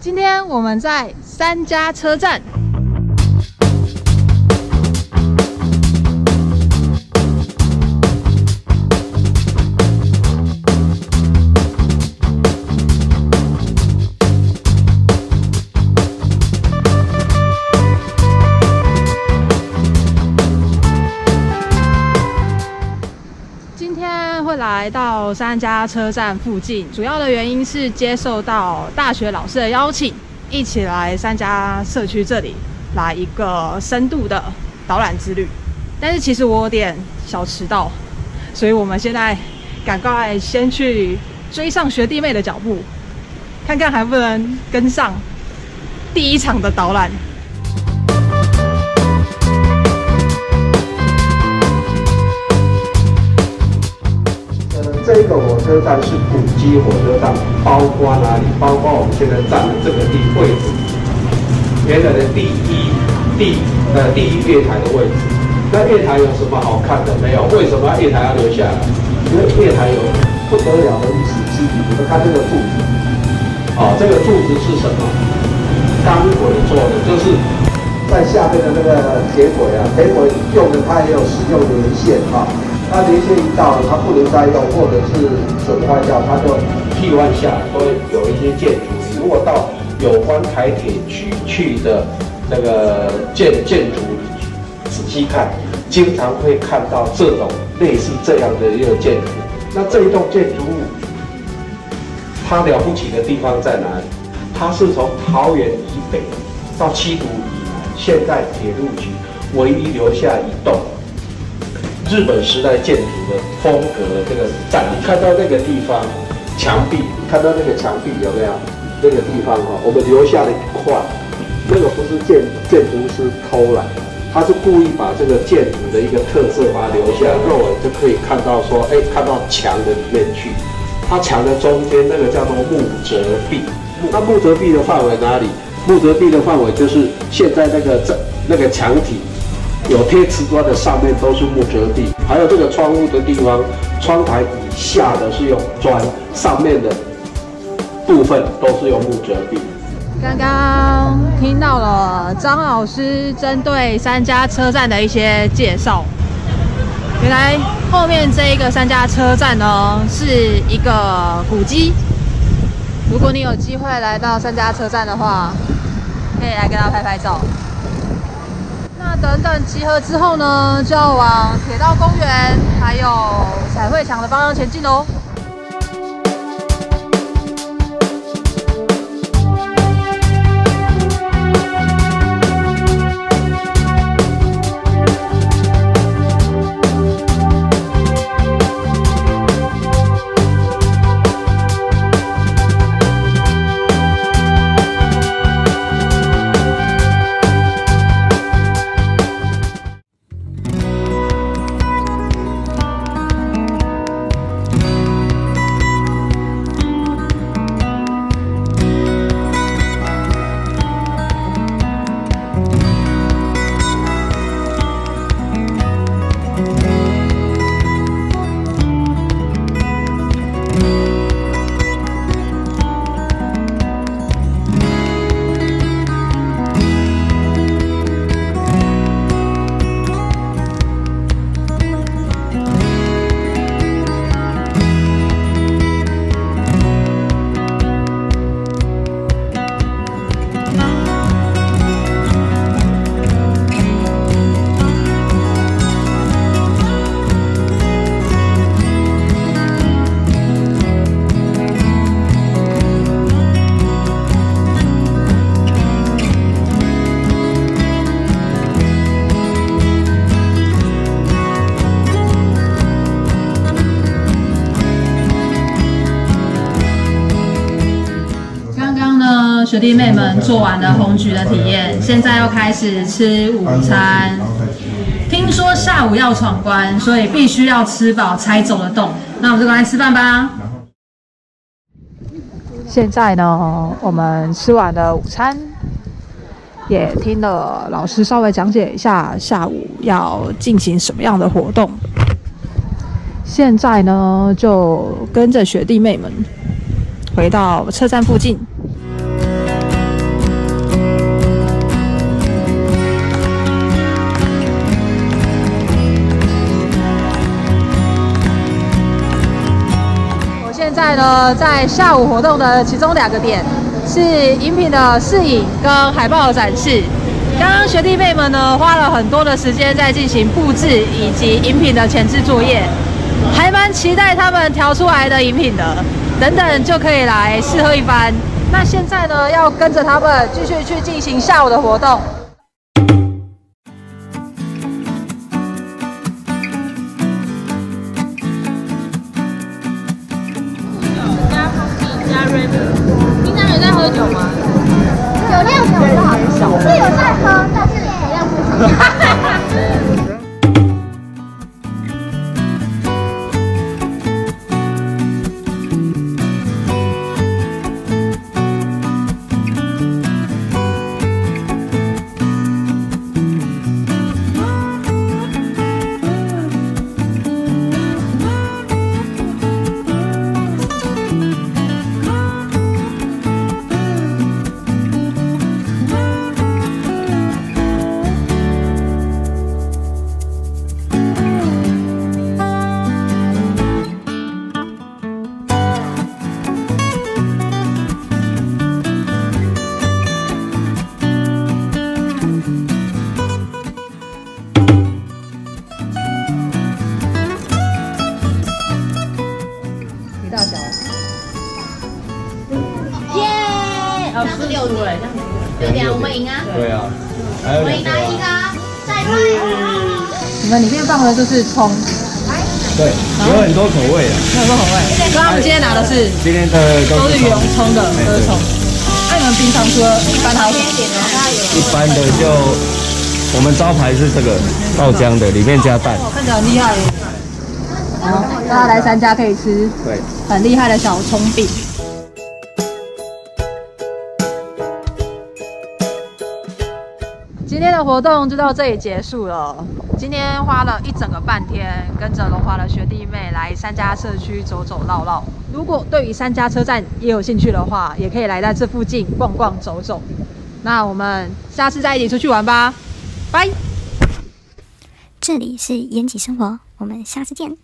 今天我们在三家车站。来到三家车站附近，主要的原因是接受到大学老师的邀请，一起来三家社区这里来一个深度的导览之旅。但是其实我有点小迟到，所以我们现在赶快先去追上学弟妹的脚步，看看还不能跟上第一场的导览。车站是古迹火车站，包括哪里？包括我们现在站的这个地位置，原来的第一第呃第一月台的位置。那月台有什么好看的？没有。为什么月台要留下来？因为月台有不得了的历史记忆。你们看这个柱子，哦，这个柱子是什么？钢轨做的，就是在下面的那个铁轨啊，铁轨用的它也有使用年限啊。它年限一到，它不能再用，或者是损坏掉，它就替换下来，都会有一些建筑。你如果到有关台铁局去的那个建建筑仔细看，经常会看到这种类似这样的一个建筑。那这一栋建筑物，它了不起的地方在哪里？它是从桃园以北到七堵以南，现在铁路局唯一留下一栋。日本时代建筑的风格这个展，看到那个地方墙壁，看到那个墙壁有没有？那个地方哈，我们留下了一块，那个不是建建筑师偷来的，他是故意把这个建筑的一个特色把它留下，肉眼就可以看到说，哎，看到墙的里面去。它墙的中间那个叫做木折壁，那木折壁的范围哪里？木折壁的范围就是现在那个这那个墙体。有贴瓷砖的上面都是木折地，还有这个窗户的地方，窗台以下的是用砖，上面的部分都是用木折地。刚刚听到了张老师针对三家车站的一些介绍，原来后面这一个三家车站呢是一个古迹。如果你有机会来到三家车站的话，可以来跟他拍拍照。那等等集合之后呢，就要往铁道公园还有彩绘墙的方向前进喽。学弟妹们做完了红橘的体验，现在又开始吃午餐。听说下午要闯关，所以必须要吃饱才走得动。那我们就来吃饭吧。现在呢，我们吃完了午餐，也听了老师稍微讲解一下下午要进行什么样的活动。现在呢，就跟着学弟妹们回到车站附近。在呢，在下午活动的其中两个点是饮品的试饮跟海报的展示。刚刚学弟妹们呢，花了很多的时间在进行布置以及饮品的前置作业，还蛮期待他们调出来的饮品的。等等就可以来试喝一番。那现在呢，要跟着他们继续去进行下午的活动。有吗？六组哎，这样子。对呀，我们赢啊！对啊，我们赢拿一个啊，再来。你们里面放的就是葱，对，有很多口味啊。有很多口味。所以他们今天拿的是今天的都是葱原葱的都是葱。那你们平常除了一般还有什么？一般的就我们招牌是这个爆浆的，里面加蛋。哦，看起来很厉害耶。好，大家来三家可以吃对，很厉害的小葱饼。的活动就到这里结束了。今天花了一整个半天，跟着龙华的学弟妹来三家社区走走绕绕。如果对于三家车站也有兴趣的话，也可以来在这附近逛逛走走。那我们下次再一起出去玩吧，拜。这里是延吉生活，我们下次见。